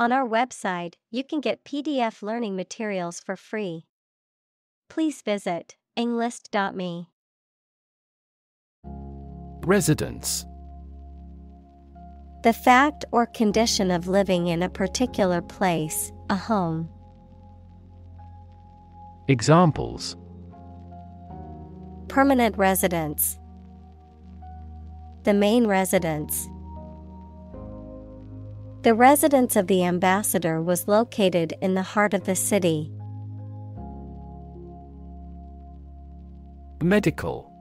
On our website, you can get PDF learning materials for free. Please visit englist.me. Residence The fact or condition of living in a particular place, a home. Examples Permanent residence. The main residence. The residence of the ambassador was located in the heart of the city. Medical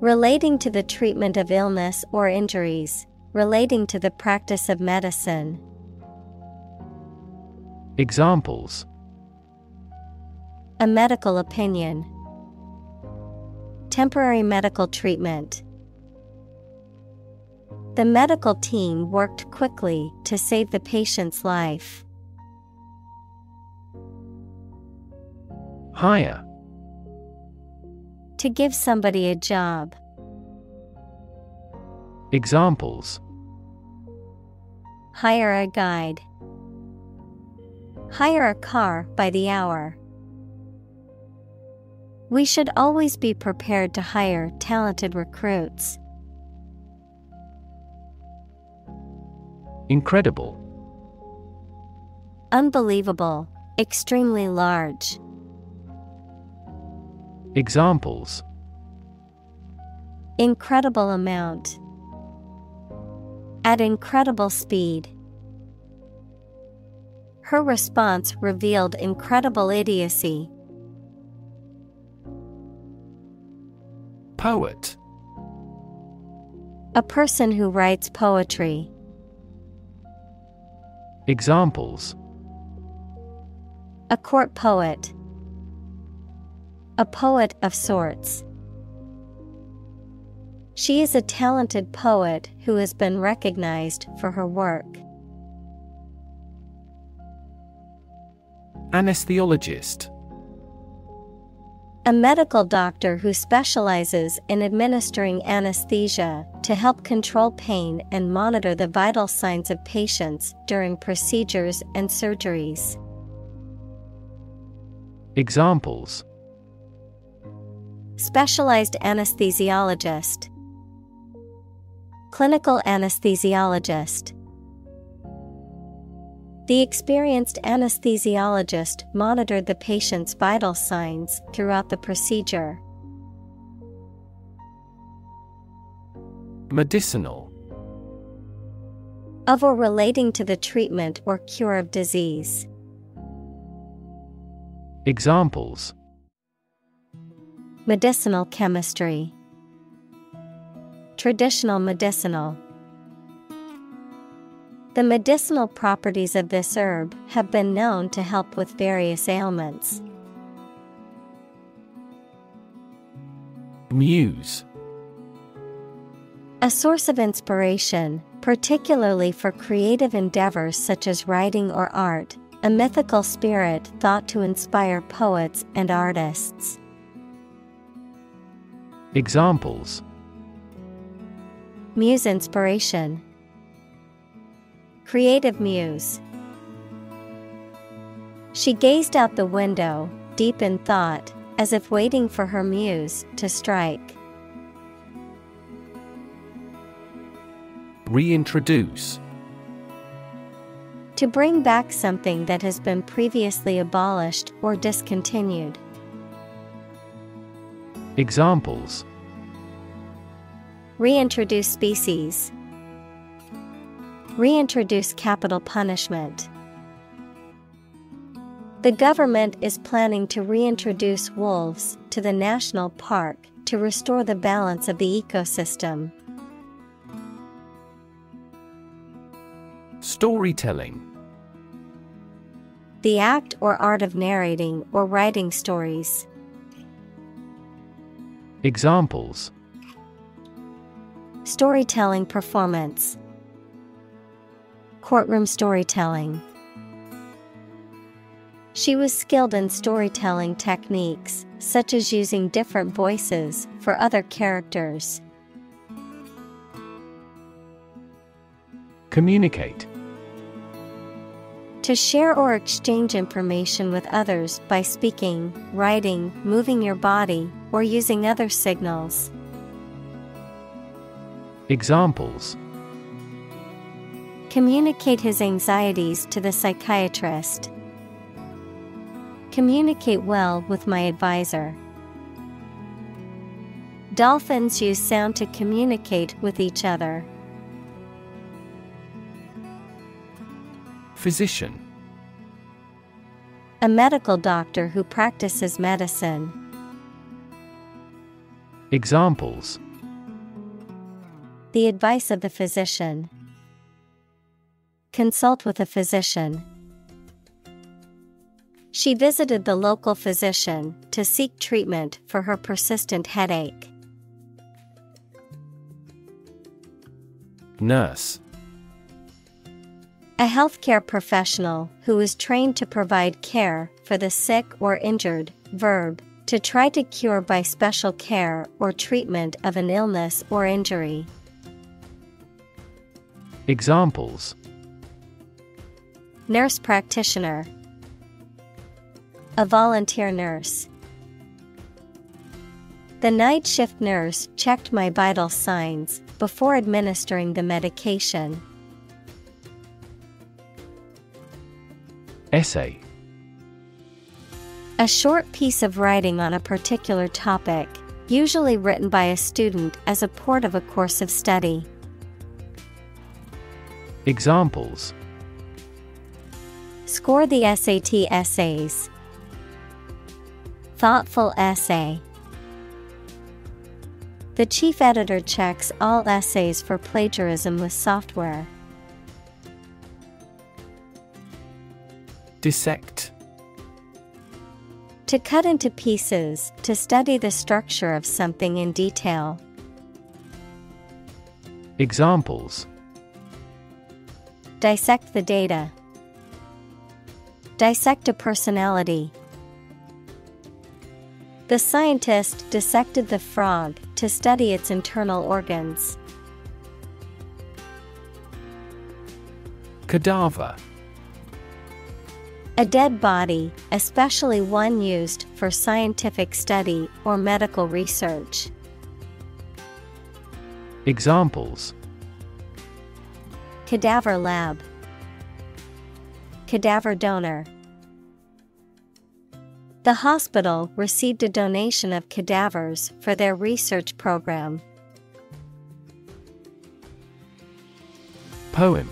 Relating to the treatment of illness or injuries, relating to the practice of medicine. Examples A medical opinion. Temporary medical treatment. The medical team worked quickly to save the patient's life. Hire To give somebody a job. Examples Hire a guide. Hire a car by the hour. We should always be prepared to hire talented recruits. Incredible Unbelievable, extremely large. Examples Incredible amount. At incredible speed. Her response revealed incredible idiocy. Poet A person who writes poetry. Examples A court poet. A poet of sorts. She is a talented poet who has been recognized for her work. Anesthesiologist A medical doctor who specializes in administering anesthesia to help control pain and monitor the vital signs of patients during procedures and surgeries. Examples Specialized anesthesiologist, Clinical anesthesiologist. The experienced anesthesiologist monitored the patient's vital signs throughout the procedure. Medicinal Of or relating to the treatment or cure of disease. Examples Medicinal chemistry. Traditional medicinal. The medicinal properties of this herb have been known to help with various ailments. Muse A source of inspiration, particularly for creative endeavors such as writing or art, a mythical spirit thought to inspire poets and artists. Examples Muse inspiration. Creative muse. She gazed out the window, deep in thought, as if waiting for her muse to strike. Reintroduce To bring back something that has been previously abolished or discontinued. Examples Reintroduce species. Reintroduce capital punishment. The government is planning to reintroduce wolves to the national park to restore the balance of the ecosystem. Storytelling The act or art of narrating or writing stories. Examples Storytelling performance. Courtroom storytelling. She was skilled in storytelling techniques, such as using different voices for other characters. Communicate To share or exchange information with others by speaking, writing, moving your body, or using other signals. Examples Communicate his anxieties to the psychiatrist. Communicate well with my advisor. Dolphins use sound to communicate with each other. Physician A medical doctor who practices medicine. Examples The advice of the physician. Consult with a physician. She visited the local physician to seek treatment for her persistent headache. Nurse A healthcare professional who is trained to provide care for the sick or injured, verb, to try to cure by special care or treatment of an illness or injury. Examples Nurse practitioner, a volunteer nurse. The night shift nurse checked my vital signs before administering the medication. Essay A short piece of writing on a particular topic, usually written by a student as a part of a course of study. Examples Score the SAT essays. Thoughtful essay. The chief editor checks all essays for plagiarism with software. Dissect To cut into pieces, to study the structure of something in detail. Examples Dissect the data. Dissect a personality. The scientist dissected the frog to study its internal organs. Cadaver A dead body, especially one used for scientific study or medical research. Examples Cadaver lab. Cadaver donor. The hospital received a donation of cadavers for their research program. Poem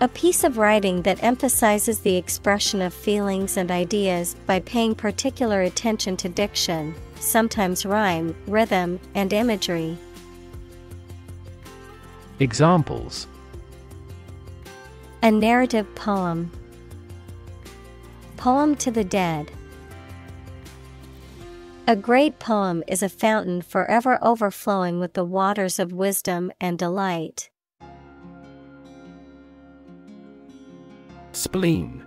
A piece of writing that emphasizes the expression of feelings and ideas by paying particular attention to diction, sometimes rhyme, rhythm, and imagery. Examples A narrative poem. Poem to the Dead. A great poem is a fountain forever overflowing with the waters of wisdom and delight. Spleen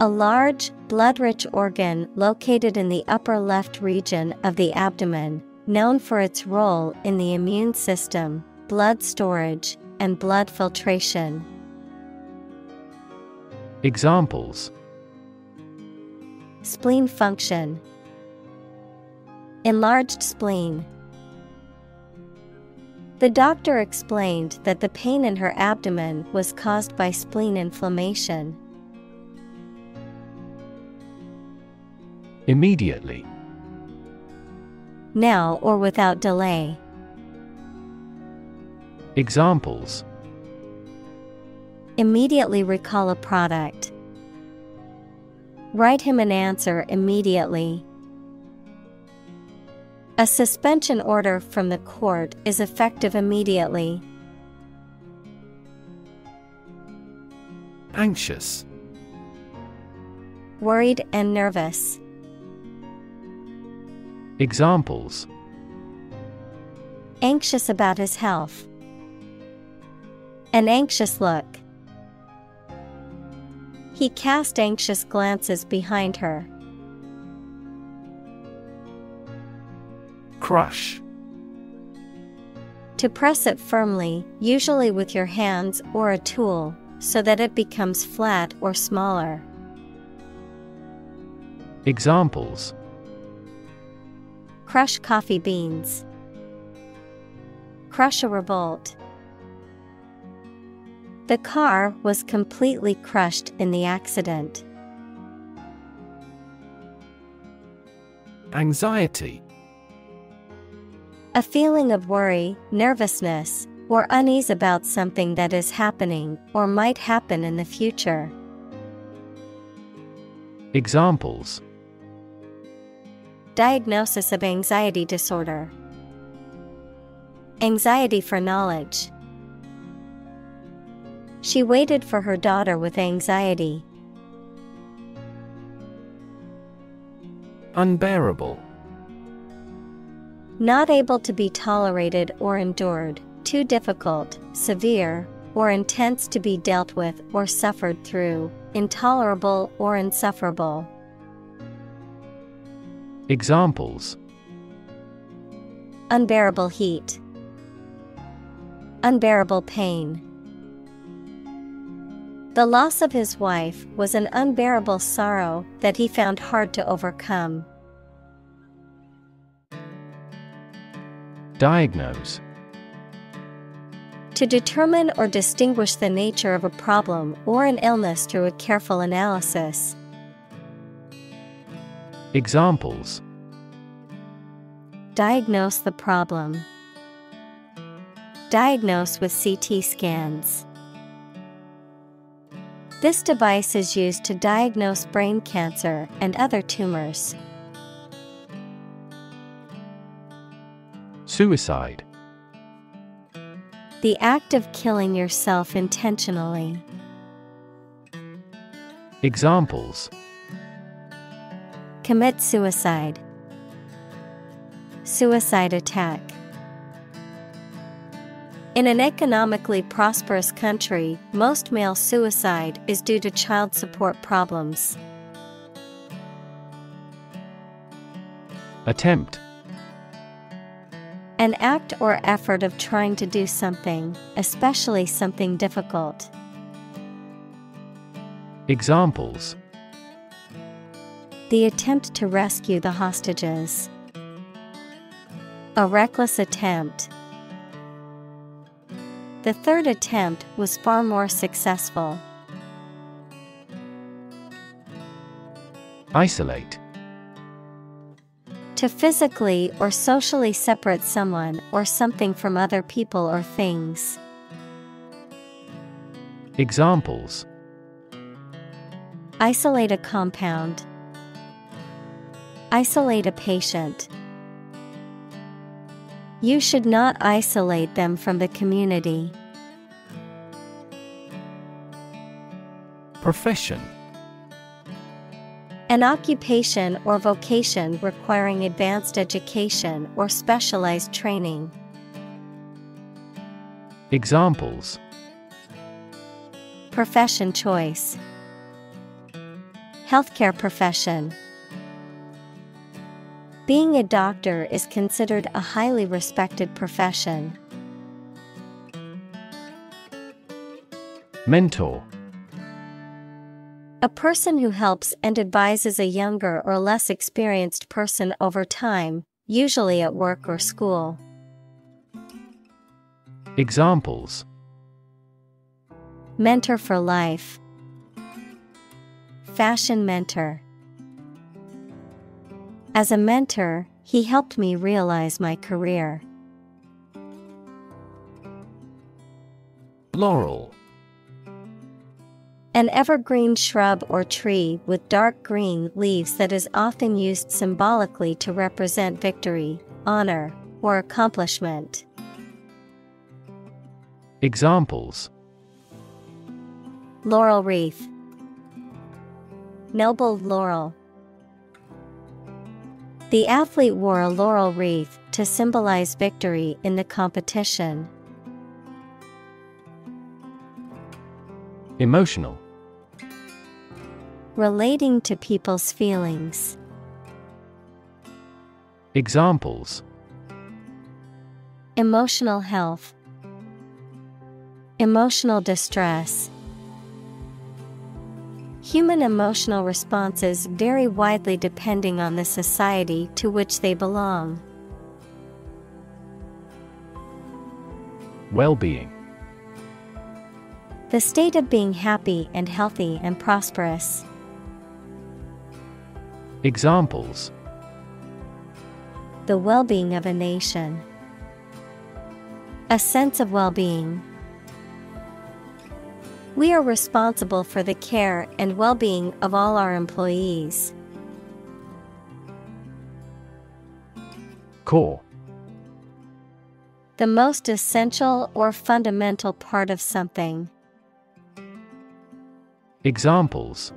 A large, blood rich organ located in the upper left region of the abdomen, known for its role in the immune system, blood storage, and blood filtration. Examples Spleen function. Enlarged spleen. The doctor explained that the pain in her abdomen was caused by spleen inflammation. Immediately Now or without delay. Examples Immediately recall a product. Write him an answer immediately. A suspension order from the court is effective immediately. Anxious Worried and nervous. Examples Anxious about his health. An anxious look. He cast anxious glances behind her. Crush To press it firmly, usually with your hands or a tool, so that it becomes flat or smaller. Examples Crush coffee beans. Crush a revolt. The car was completely crushed in the accident. Anxiety A feeling of worry, nervousness, or unease about something that is happening or might happen in the future. Examples Diagnosis of anxiety disorder. Anxiety for knowledge. She waited for her daughter with anxiety. Unbearable Not able to be tolerated or endured, too difficult, severe, or intense to be dealt with or suffered through, intolerable or insufferable. Examples Unbearable heat. Unbearable pain. The loss of his wife was an unbearable sorrow that he found hard to overcome. Diagnose To determine or distinguish the nature of a problem or an illness through a careful analysis. Examples Diagnose the problem. Diagnose with CT scans. This device is used to diagnose brain cancer and other tumors. Suicide The act of killing yourself intentionally. Examples Commit suicide. Suicide attack. In an economically prosperous country, most male suicide is due to child support problems. Attempt An act or effort of trying to do something, especially something difficult. Examples The attempt to rescue the hostages. A reckless attempt. The third attempt was far more successful. Isolate To physically or socially separate someone or something from other people or things. Examples Isolate a compound. Isolate a patient. You should not isolate them from the community. Profession An occupation or vocation requiring advanced education or specialized training. Examples Profession choice. Healthcare profession. Being a doctor is considered a highly respected profession. Mentor A person who helps and advises a younger or less experienced person over time, usually at work or school. Examples Mentor for life. Fashion mentor. As a mentor, he helped me realize my career. Laurel An evergreen shrub or tree with dark green leaves that is often used symbolically to represent victory, honor, or accomplishment. Examples Laurel wreath. Noble laurel. The athlete wore a laurel wreath to symbolize victory in the competition. Emotional Relating to people's feelings. Examples Emotional health, Emotional distress. Human emotional responses vary widely depending on the society to which they belong. Well being. The state of being happy and healthy and prosperous. Examples The well being of a nation. A sense of well being. We are responsible for the care and well being of all our employees. Core. The most essential or fundamental part of something. Examples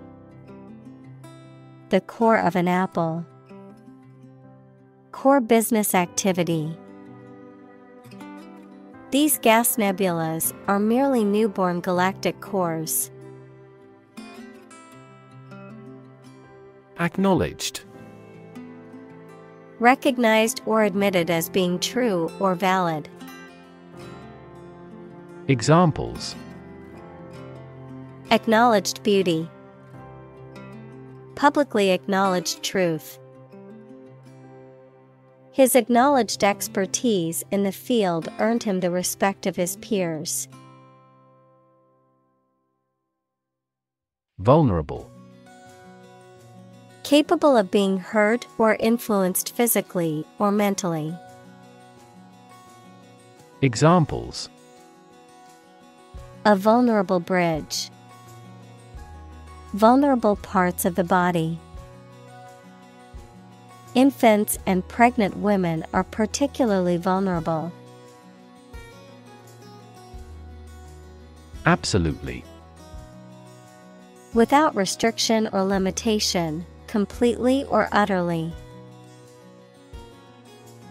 The core of an apple. Core business activity. These gas nebulas are merely newborn galactic cores. Acknowledged. Recognized or admitted as being true or valid. Examples Acknowledged beauty. Publicly acknowledged truth. His acknowledged expertise in the field earned him the respect of his peers. Vulnerable. Capable of being hurt or influenced physically or mentally. Examples A vulnerable bridge. Vulnerable parts of the body. Infants and pregnant women are particularly vulnerable. Absolutely. Without restriction or limitation, completely or utterly.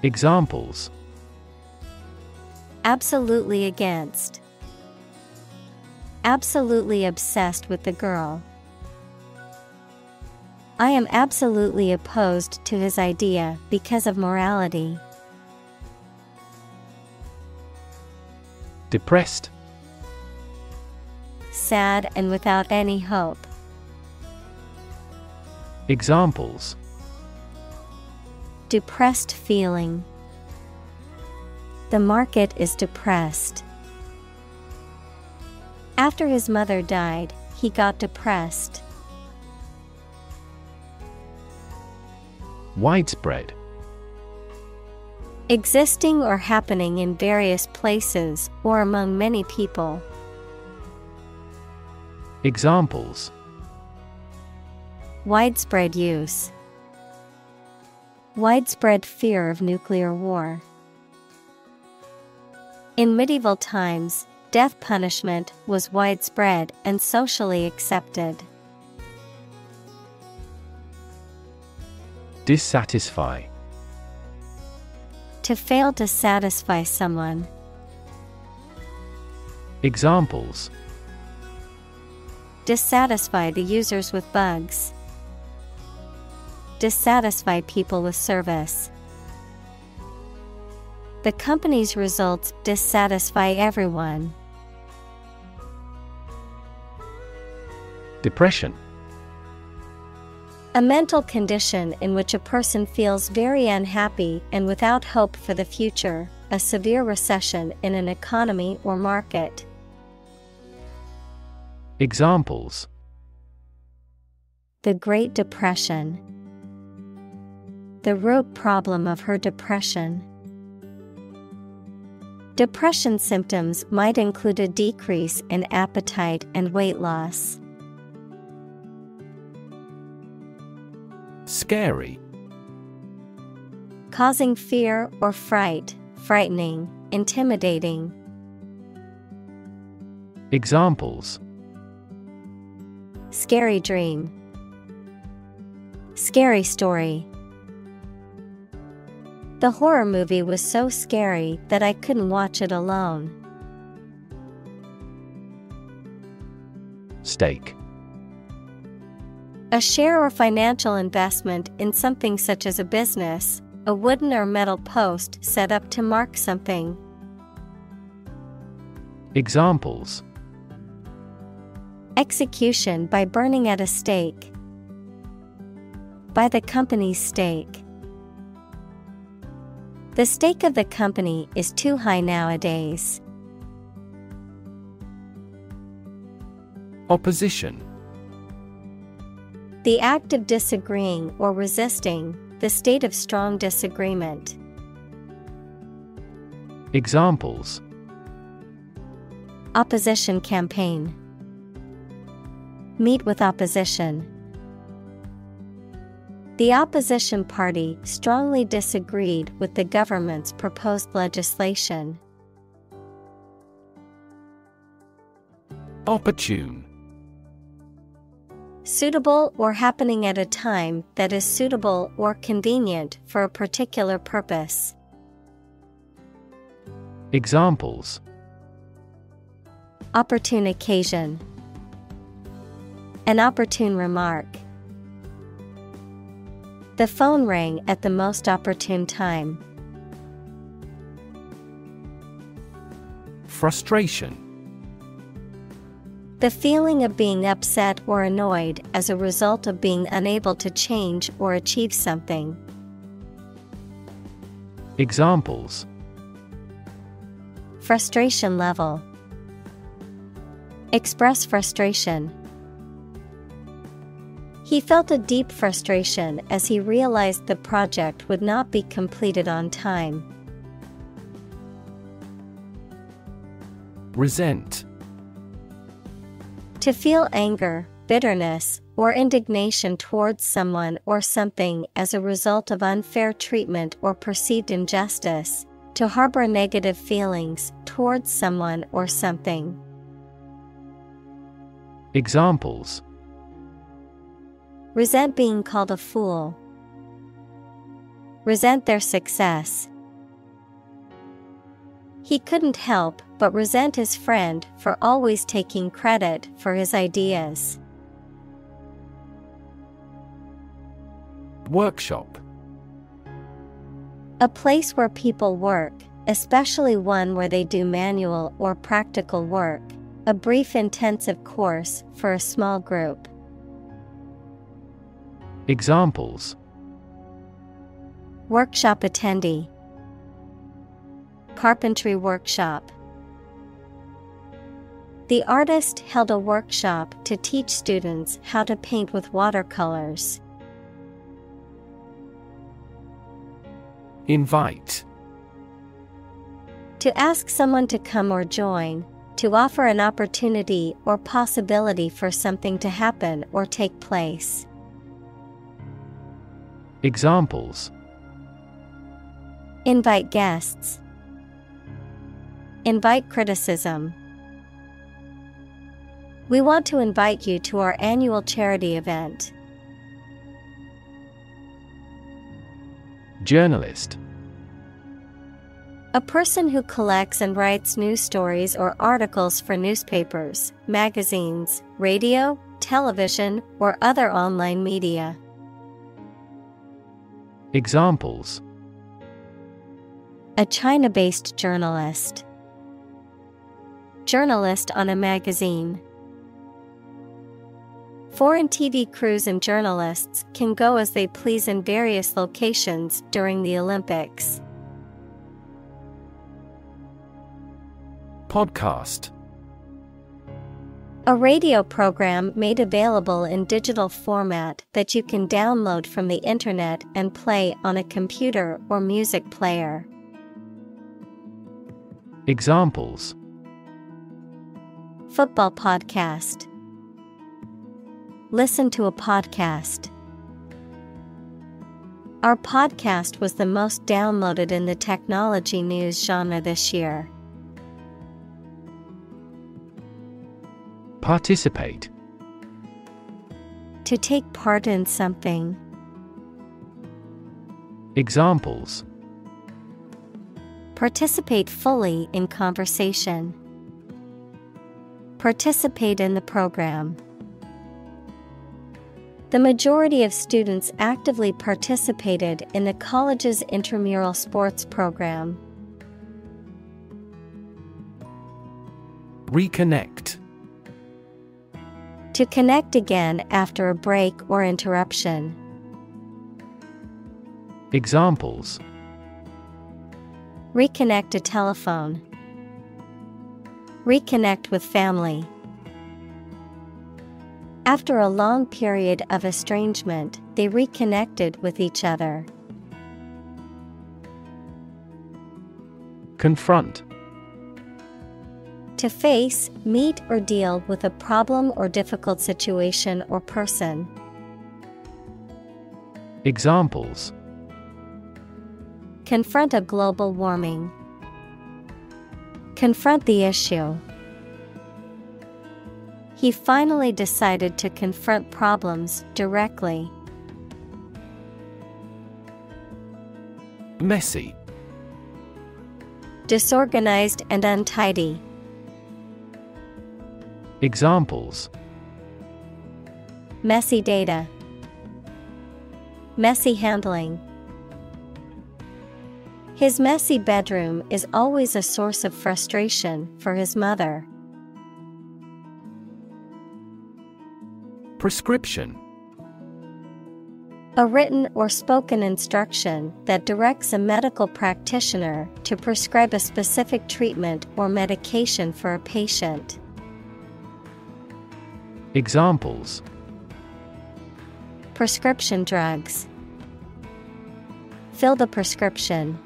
Examples Absolutely against. Absolutely obsessed with the girl. I am absolutely opposed to his idea because of morality. Depressed. Sad and without any hope. Examples Depressed feeling. The market is depressed. After his mother died, he got depressed. Widespread. Existing or happening in various places or among many people. Examples Widespread use. Widespread fear of nuclear war. In medieval times, death punishment was widespread and socially accepted. Dissatisfy. To fail to satisfy someone. Examples Dissatisfy the users with bugs. Dissatisfy people with service. The company's results dissatisfy everyone. Depression. A mental condition in which a person feels very unhappy and without hope for the future, a severe recession in an economy or market. Examples The Great Depression. The root problem of her depression. Depression symptoms might include a decrease in appetite and weight loss. Scary. Causing fear or fright, frightening, intimidating. Examples Scary dream. Scary story. The horror movie was so scary that I couldn't watch it alone. Stake. A share or financial investment in something such as a business, a wooden or metal post set up to mark something, Examples Execution by burning at a stake. By the company's stake. The stake of the company is too high nowadays. Opposition The act of disagreeing or resisting, the state of strong disagreement. Examples Opposition campaign. Meet with opposition. The opposition party strongly disagreed with the government's proposed legislation. Opportune Suitable or happening at a time that is suitable or convenient for a particular purpose. Examples Opportune occasion. An opportune remark. The phone rang at the most opportune time. Frustration The feeling of being upset or annoyed as a result of being unable to change or achieve something. Examples Frustration level. Express frustration. He felt a deep frustration as he realized the project would not be completed on time. Resent To feel anger, bitterness, or indignation towards someone or something as a result of unfair treatment or perceived injustice. To harbor negative feelings towards someone or something. Examples Resent being called a fool. Resent their success. He couldn't help but resent his friend for always taking credit for his ideas. Workshop A place where people work, especially one where they do manual or practical work. A brief intensive course for a small group. Examples Workshop attendee, Carpentry workshop. The artist held a workshop to teach students how to paint with watercolors. Invite To ask someone to come or join, to offer an opportunity or possibility for something to happen or take place. Examples Invite guests. Invite criticism. We want to invite you to our annual charity event. Journalist A person who collects and writes news stories or articles for newspapers, magazines, radio, television, or other online media. Examples A China based journalist. Journalist on a magazine. Foreign TV crews and journalists can go as they please in various locations during the Olympics. Podcast A radio program made available in digital format that you can download from the internet and play on a computer or music player. Examples Football podcast. Listen to a podcast. Our podcast was the most downloaded in the technology news genre this year. Participate To take part in something. Examples Participate fully in conversation. Participate in the program. The majority of students actively participated in the college's intramural sports program. Reconnect. To connect again after a break or interruption. Examples Reconnect a telephone. Reconnect with family. After a long period of estrangement, they reconnected with each other. Confront. To face, meet, or deal with a problem or difficult situation or person. Examples Confront a global warming. Confront the issue. He finally decided to confront problems directly. Messy. Disorganized and untidy. Examples Messy data. Messy handling. His messy bedroom is always a source of frustration for his mother. Prescription. A written or spoken instruction that directs a medical practitioner to prescribe a specific treatment or medication for a patient. Examples Prescription drugs. Fill the prescription.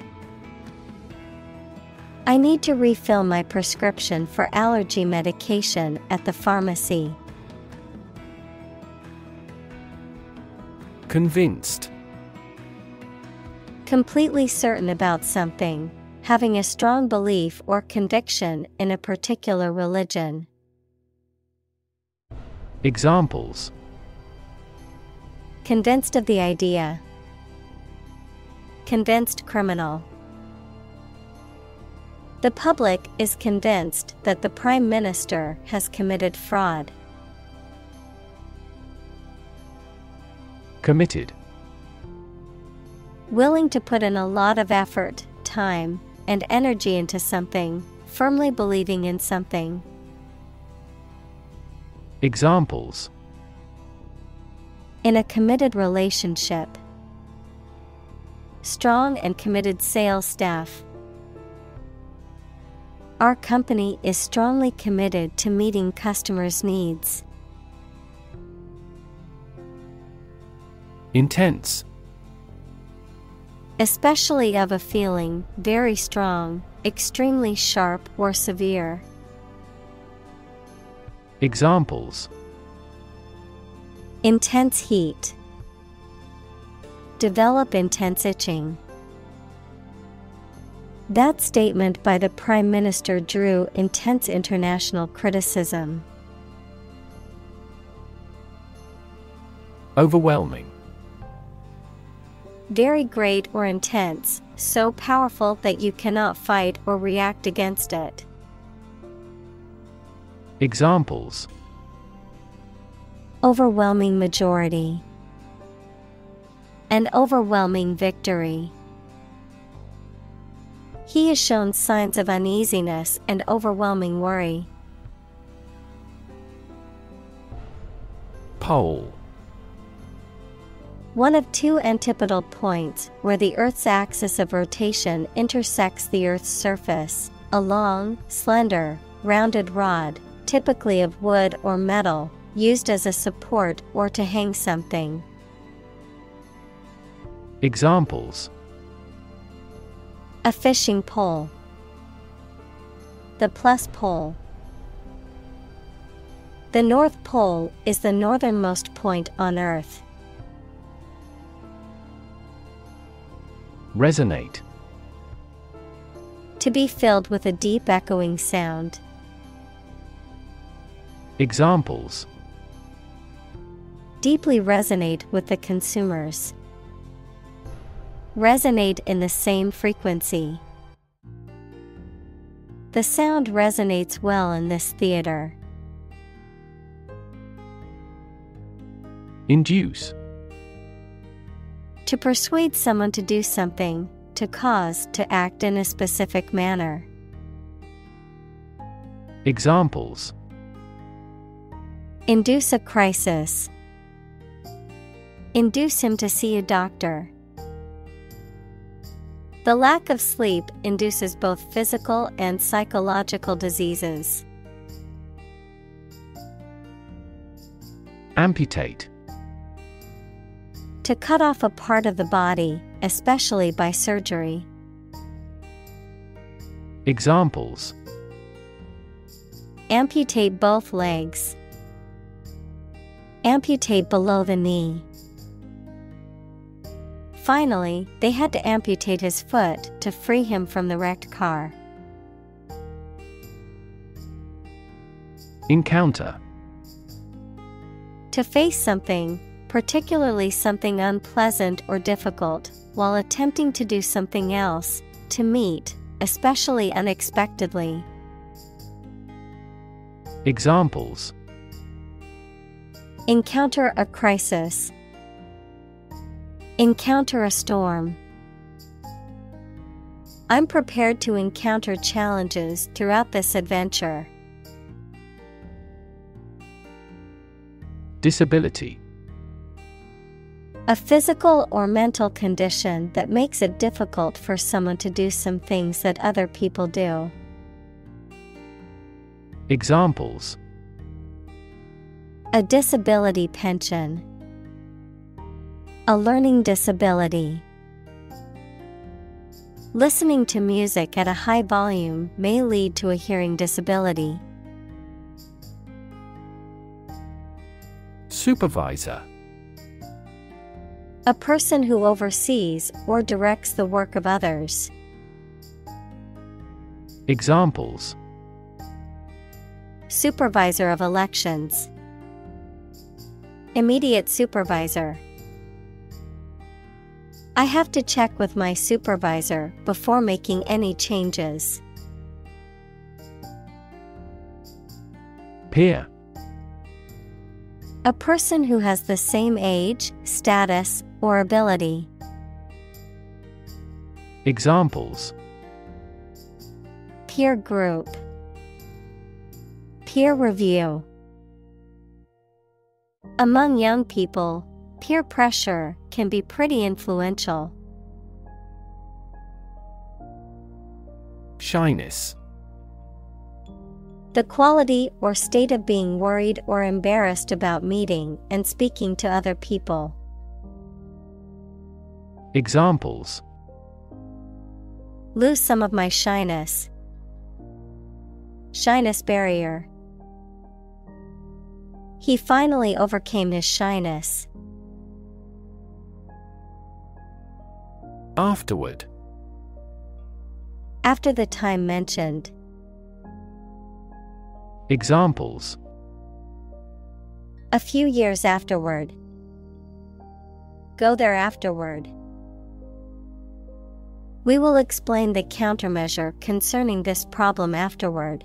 I need to refill my prescription for allergy medication at the pharmacy. Convinced. Completely certain about something, having a strong belief or conviction in a particular religion. Examples Convinced of the idea. Convinced criminal. The public is convinced that the Prime Minister has committed fraud. Committed. Willing to put in a lot of effort, time, and energy into something, firmly believing in something. Examples In a committed relationship, strong and committed sales staff. Our company is strongly committed to meeting customers' needs. Intense. Especially of a feeling very strong, extremely sharp, or severe. Examples Intense heat. Develop intense itching. That statement by the Prime Minister drew intense international criticism. Overwhelming. Very great or intense, so powerful that you cannot fight or react against it. Examples Overwhelming majority. An overwhelming victory. He has shown signs of uneasiness and overwhelming worry. Pole. One of two antipodal points where the Earth's axis of rotation intersects the Earth's surface, a long, slender, rounded rod, typically of wood or metal, used as a support or to hang something. Examples A fishing pole. The plus pole. The North Pole is the northernmost point on Earth. Resonate. To be filled with a deep echoing sound. Examples Deeply resonate with the consumers. Resonate in the same frequency. The sound resonates well in this theater. Induce. To persuade someone to do something, to cause to act in a specific manner. Examples Induce a crisis. Induce him to see a doctor. The lack of sleep induces both physical and psychological diseases. Amputate To cut off a part of the body, especially by surgery. Examples Amputate both legs. Amputate below the knee. Finally, they had to amputate his foot to free him from the wrecked car. Encounter To face something, particularly something unpleasant or difficult, while attempting to do something else, to meet, especially unexpectedly. Examples Encounter a crisis. Encounter a storm. I'm prepared to encounter challenges throughout this adventure. Disability A physical or mental condition that makes it difficult for someone to do some things that other people do. Examples A disability pension. A learning disability. Listening to music at a high volume may lead to a hearing disability. Supervisor A person who oversees or directs the work of others. Examples Supervisor of elections. Immediate supervisor. I have to check with my supervisor before making any changes. Peer A person who has the same age, status, or ability. Examples Peer group. Peer review. Among young people, peer pressure can be pretty influential. Shyness The quality or state of being worried or embarrassed about meeting and speaking to other people. Examples Lose some of my shyness. Shyness barrier. He finally overcame his shyness. Afterward After the time mentioned, Examples a few years afterward. Go there afterward. We will explain the countermeasure concerning this problem afterward.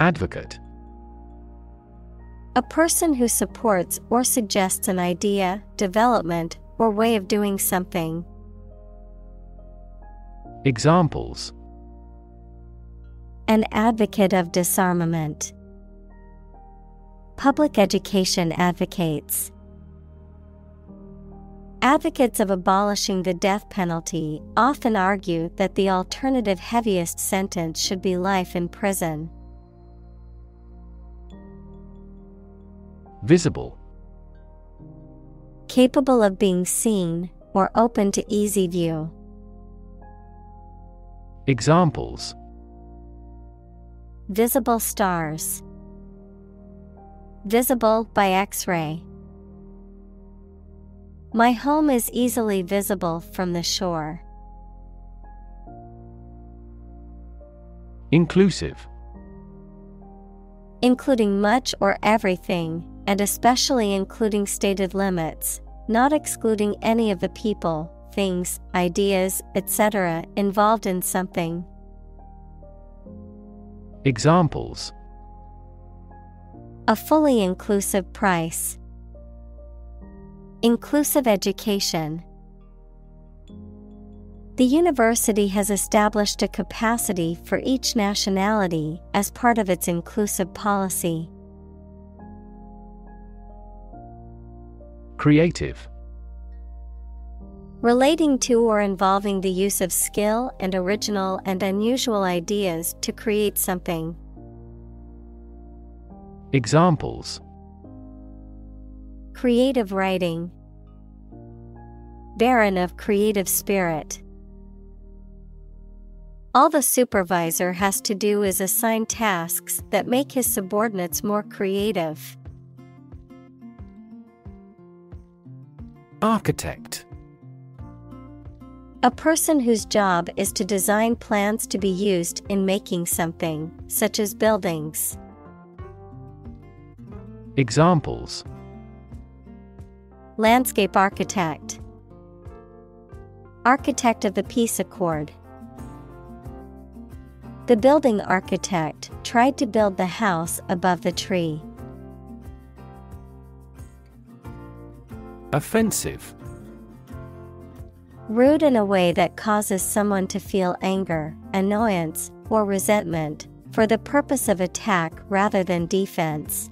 Advocate A person who supports or suggests an idea, development, or way of doing something. Examples An advocate of disarmament. Public education advocates. Advocates of abolishing the death penalty often argue that the alternative heaviest sentence should be life in prison. Visible Capable of being seen or open to easy view. Examples Visible stars. Visible by X ray. My home is easily visible from the shore. Inclusive Including much or everything, and especially including stated limits, not excluding any of the people, things, ideas, etc., involved in something. Examples A fully inclusive price. Inclusive education. The university has established a capacity for each nationality as part of its inclusive policy. Creative Relating to or involving the use of skill and original and unusual ideas to create something. Examples Creative writing, Barren of creative spirit. All the supervisor has to do is assign tasks that make his subordinates more creative. Architect A person whose job is to design plans to be used in making something, such as buildings. Examples Landscape architect, Architect of the Peace Accord. The building architect tried to build the house above the tree. Offensive Rude in a way that causes someone to feel anger, annoyance, or resentment, for the purpose of attack rather than defense.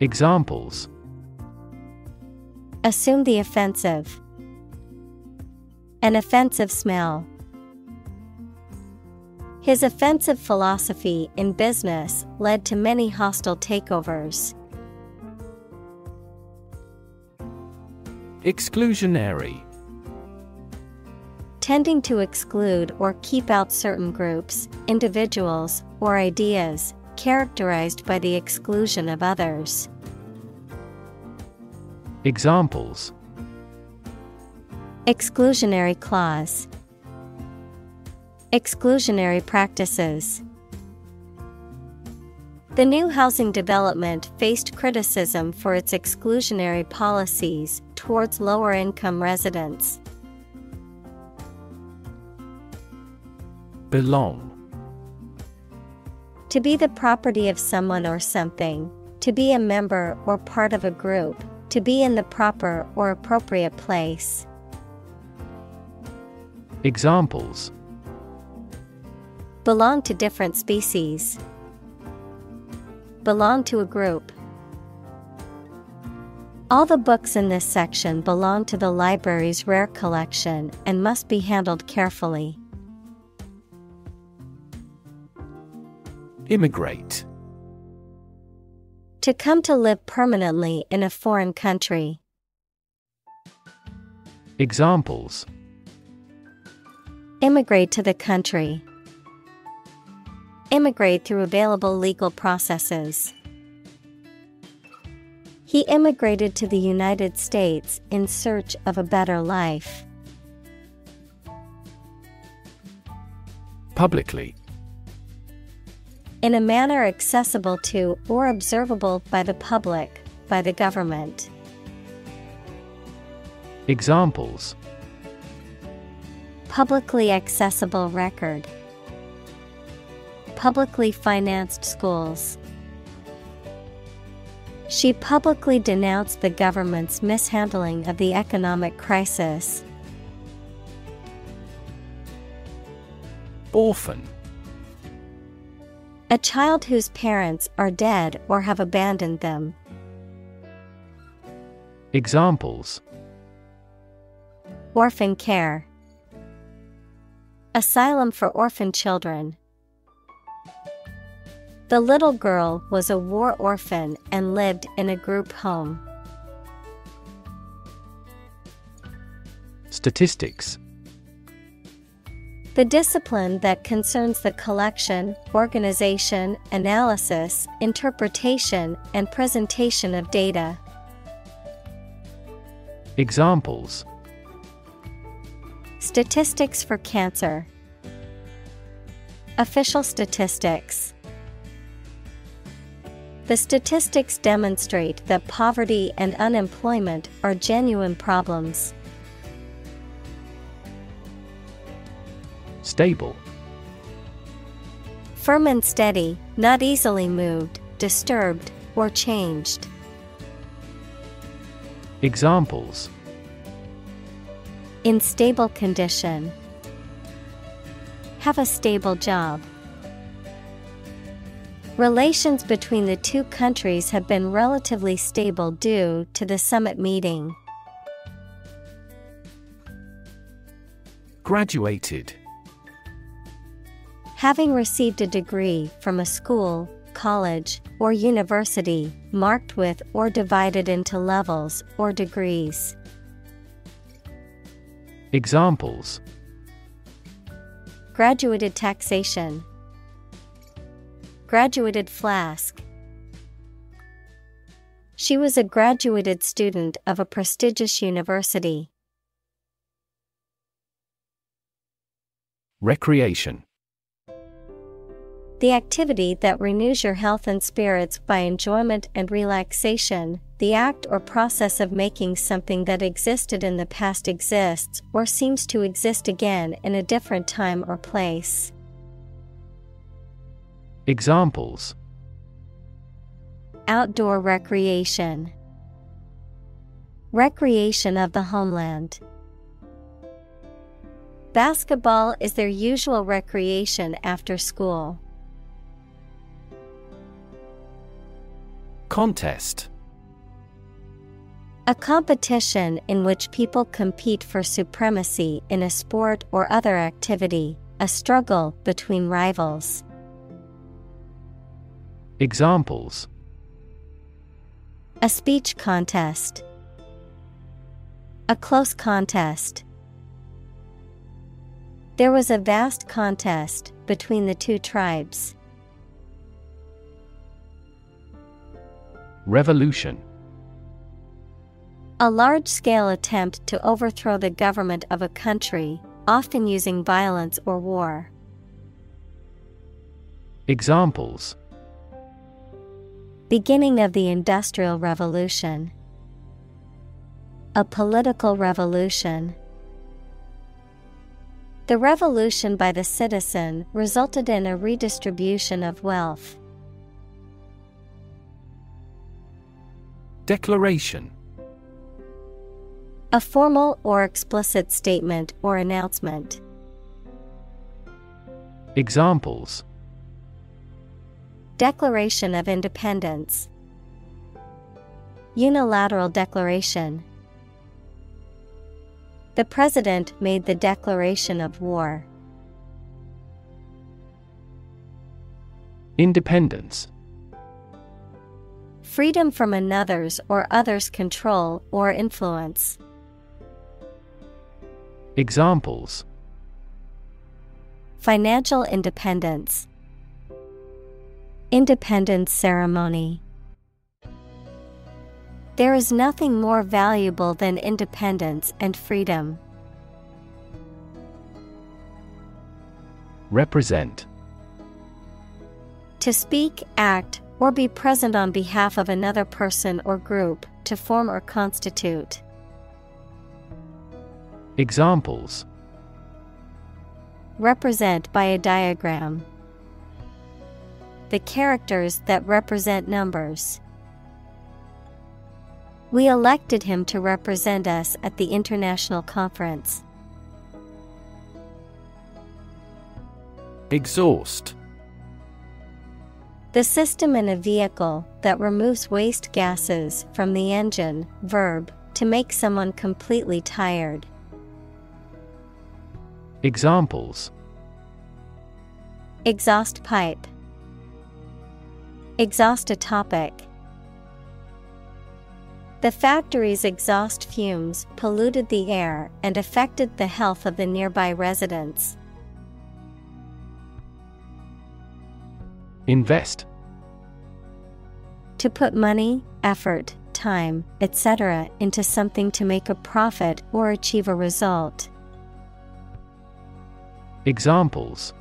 Examples Assume the offensive. An offensive smell. His offensive philosophy in business led to many hostile takeovers. Exclusionary Tending to exclude or keep out certain groups, individuals, or ideas, characterized by the exclusion of others. Examples Exclusionary clause. Exclusionary practices. The new housing development faced criticism for its exclusionary policies towards lower income residents. Belong To be the property of someone or something, to be a member or part of a group, to be in the proper or appropriate place. Examples Belong to different species. Belong to a group. All the books in this section belong to the library's rare collection and must be handled carefully. Immigrate To come to live permanently in a foreign country. Examples Immigrate to the country. Immigrate through available legal processes. He immigrated to the United States in search of a better life. Publicly In a manner accessible to or observable by the public, by the government. Examples Publicly accessible record. Publicly financed schools. She publicly denounced the government's mishandling of the economic crisis. Orphan A child whose parents are dead or have abandoned them. Examples Orphan care. Asylum for orphan children. The little girl was a war orphan and lived in a group home. Statistics The discipline that concerns the collection, organization, analysis, interpretation, and presentation of data. Examples Statistics for cancer. Official statistics. The statistics demonstrate that poverty and unemployment are genuine problems. Stable Firm and steady, not easily moved, disturbed, or changed. Examples In stable condition. Have a stable job. Relations between the two countries have been relatively stable due to the summit meeting. Graduated. Having received a degree from a school, college, or university, marked with or divided into levels or degrees. Examples Graduated taxation, Graduated flask. She was a graduated student of a prestigious university. Recreation. The activity that renews your health and spirits by enjoyment and relaxation, the act or process of making something that existed in the past exists or seems to exist again in a different time or place. Examples Outdoor recreation, Recreation of the homeland. Basketball is their usual recreation after school. Contest A competition in which people compete for supremacy in a sport or other activity, a struggle between rivals. Examples A speech contest, a close contest. There was a vast contest between the two tribes. Revolution A large scale attempt to overthrow the government of a country, often using violence or war. Examples Beginning of the Industrial Revolution. A political revolution. The revolution by the citizen resulted in a redistribution of wealth. Declaration A formal or explicit statement or announcement. Examples Declaration of Independence. Unilateral declaration. The President made the declaration of war. Independence Freedom from another's or other's control or influence. Examples Financial independence. Independence ceremony. There is nothing more valuable than independence and freedom. Represent To speak, act, or be present on behalf of another person or group, to form or constitute. Examples Represent by a diagram. The characters that represent numbers. We elected him to represent us at the international conference. Exhaust The system in a vehicle that removes waste gases from the engine, verb, to make someone completely tired. Examples Exhaust pipe. Exhaust a topic. The factory's exhaust fumes polluted the air and affected the health of the nearby residents. Invest To put money, effort, time, etc. into something to make a profit or achieve a result. Examples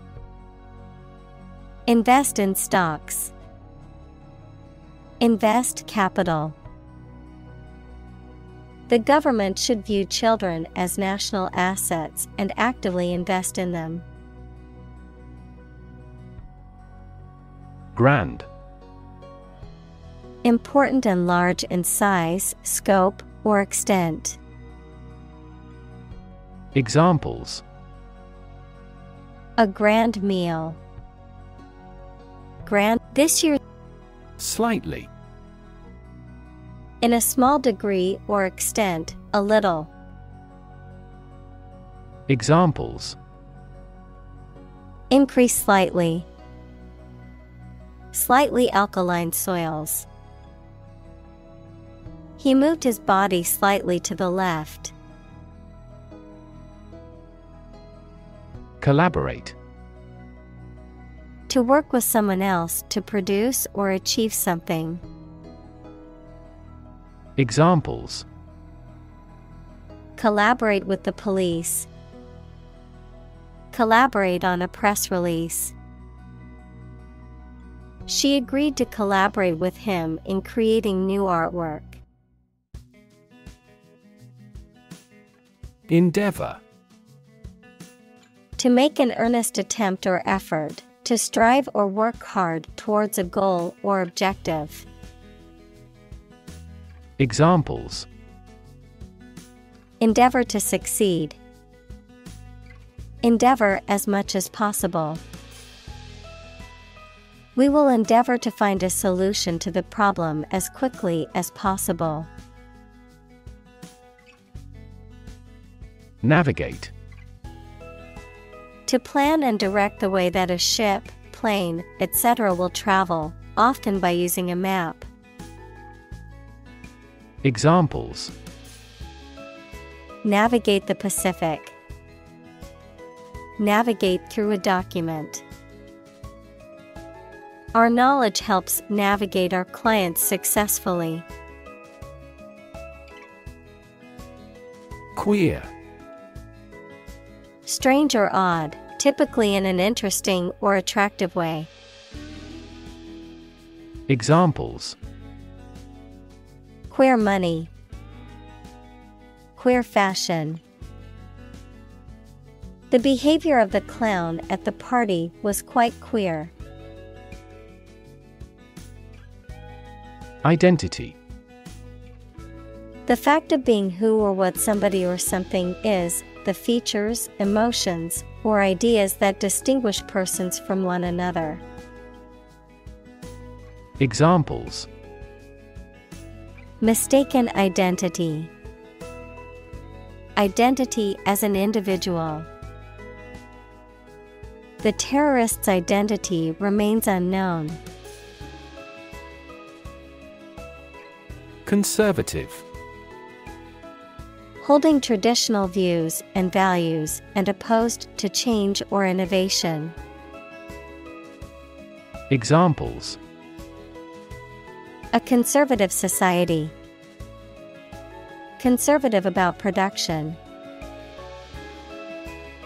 Invest in stocks. Invest capital. The government should view children as national assets and actively invest in them. Grand Important and large in size, scope, or extent. Examples A grand meal. Grand this year Slightly. in a small degree or extent, a little. Examples Increase slightly. Slightly alkaline soils. He moved his body slightly to the left. Collaborate. To work with someone else to produce or achieve something. Examples Collaborate with the police. Collaborate on a press release. She agreed to collaborate with him in creating new artwork. Endeavor. To make an earnest attempt or effort, to strive or work hard towards a goal or objective. Examples Endeavor to succeed. Endeavor as much as possible. We will endeavor to find a solution to the problem as quickly as possible. Navigate. To plan and direct the way that a ship, plane, etc. will travel, often by using a map. Examples Navigate the Pacific. Navigate through a document. Our knowledge helps navigate our clients successfully. Queer. Strange or odd, typically in an interesting or attractive way. Examples Queer money. Queer fashion. The behavior of the clown at the party was quite queer. Identity. The fact of being who or what somebody or something is, the features, emotions, or ideas that distinguish persons from one another. Examples Mistaken identity. Identity as an individual. The terrorist's identity remains unknown. Conservative. Holding traditional views and values and opposed to change or innovation. Examples A conservative society. Conservative about production.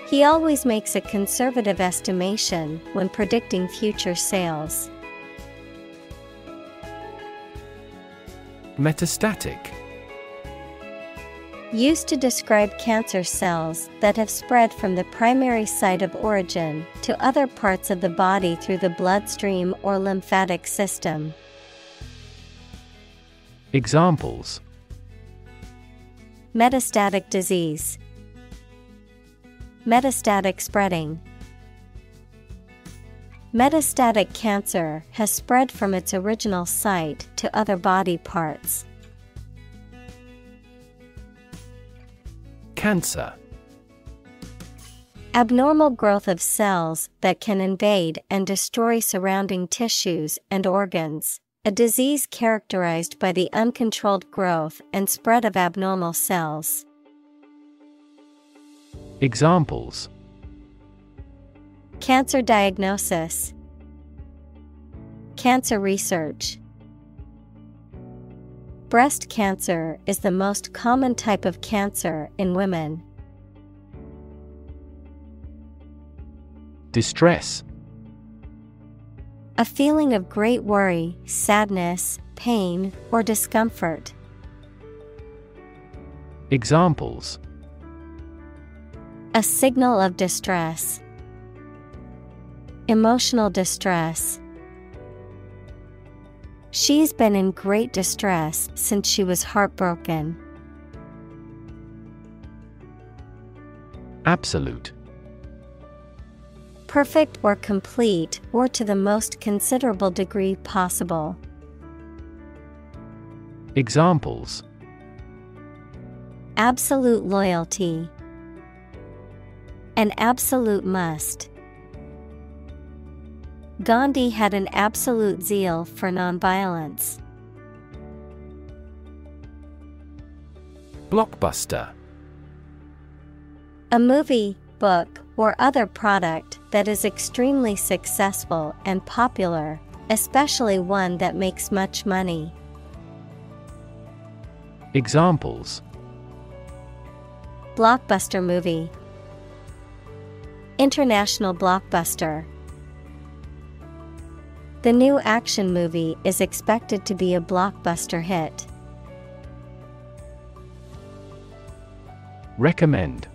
He always makes a conservative estimation when predicting future sales. Metastatic. Used to describe cancer cells that have spread from the primary site of origin to other parts of the body through the bloodstream or lymphatic system. Examples Metastatic disease. Metastatic spreading. Metastatic cancer has spread from its original site to other body parts. Cancer. Abnormal growth of cells that can invade and destroy surrounding tissues and organs. A disease characterized by the uncontrolled growth and spread of abnormal cells. Examples Cancer diagnosis, Cancer research. Breast cancer is the most common type of cancer in women. Distress. A feeling of great worry, sadness, pain, or discomfort. Examples A signal of distress. Emotional distress. She's been in great distress since she was heartbroken. Absolute. Perfect or complete, or to the most considerable degree possible. Examples Absolute loyalty. An absolute must. Gandhi had an absolute zeal for nonviolence. Blockbuster. A movie, book, or other product that is extremely successful and popular, especially one that makes much money. Examples Blockbuster movie, International blockbuster. The new action movie is expected to be a blockbuster hit. Recommend.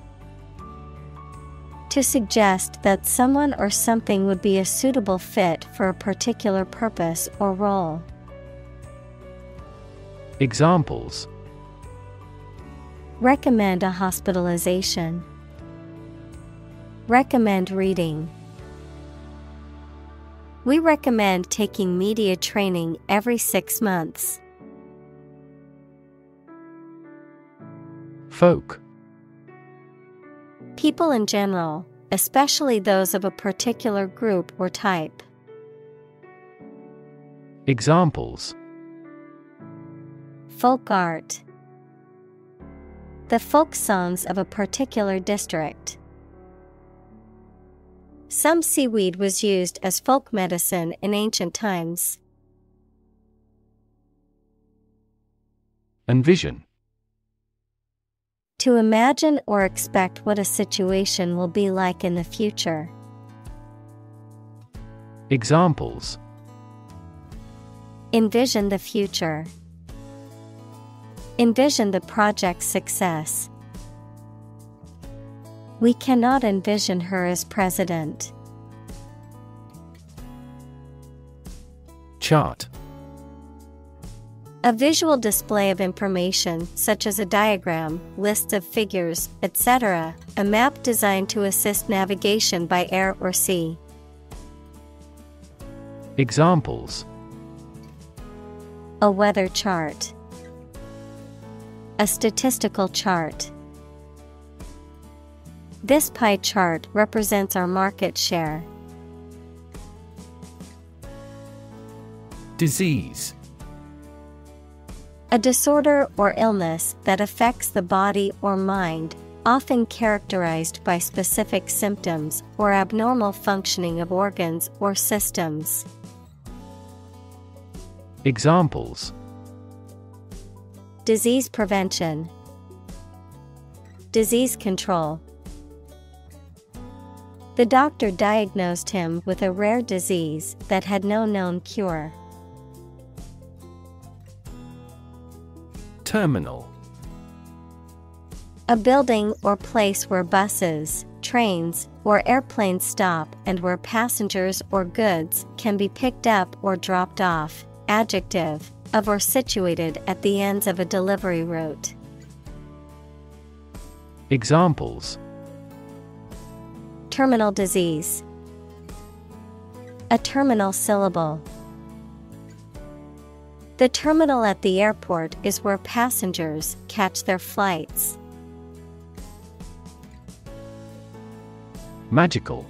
To suggest that someone or something would be a suitable fit for a particular purpose or role. Examples Recommend a hospitalization. Recommend reading. We recommend taking media training every six months. Folk. People in general, especially those of a particular group or type. Examples Folk art. The folk songs of a particular district. Some seaweed was used as folk medicine in ancient times. Envision. To imagine or expect what a situation will be like in the future. Examples Envision the future. Envision the project's success. We cannot envision her as president. Chart. A visual display of information, such as a diagram, lists of figures, etc., a map designed to assist navigation by air or sea. Examples A weather chart, a statistical chart. This pie chart represents our market share. Disease. A disorder or illness that affects the body or mind, often characterized by specific symptoms or abnormal functioning of organs or systems. Examples Disease prevention, Disease control. The doctor diagnosed him with a rare disease that had no known cure. Terminal. A building or place where buses, trains, or airplanes stop and where passengers or goods can be picked up or dropped off. Adjective, of or situated at the ends of a delivery route. Examples Terminal disease, a terminal syllable. The terminal at the airport is where passengers catch their flights. Magical.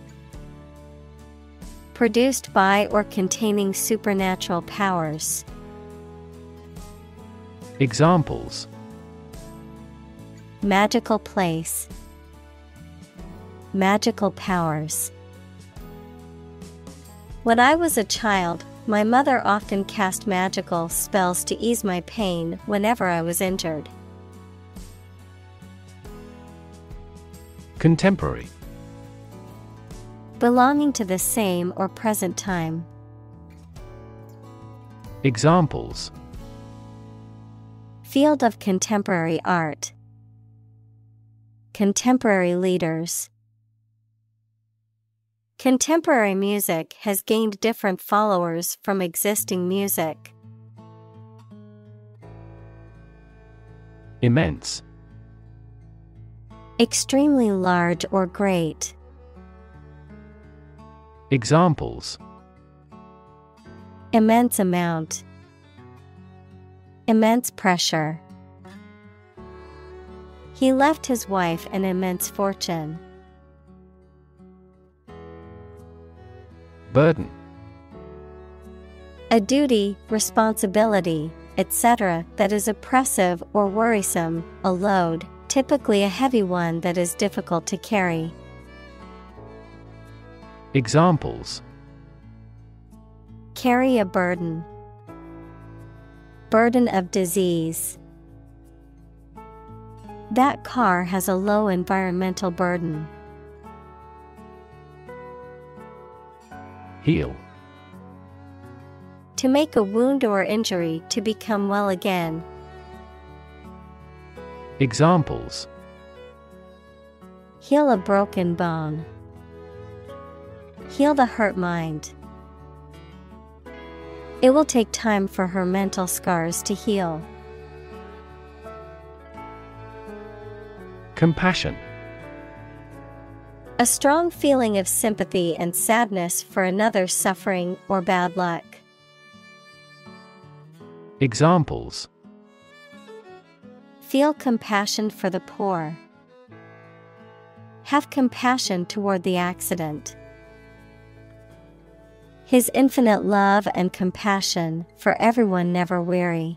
Produced by or containing supernatural powers. Examples Magical place, Magical powers. When I was a child, my mother often cast magical spells to ease my pain whenever I was injured. Contemporary. Belonging to the same or present time. Examples Field of contemporary art. Contemporary leaders. Contemporary music has gained different followers from existing music. Immense. Extremely large or great. Examples Immense amount. Immense pressure. He left his wife an immense fortune. Burden A duty, responsibility, etc., that is oppressive or worrisome, a load, typically a heavy one that is difficult to carry. Examples Carry a burden. Burden of disease. That car has a low environmental burden. Heal To make a wound or injury to become well again. Examples Heal a broken bone. Heal the hurt mind. It will take time for her mental scars to heal. Compassion A strong feeling of sympathy and sadness for another's suffering or bad luck. Examples Feel compassion for the poor. Have compassion toward the accident. His infinite love and compassion for everyone never weary.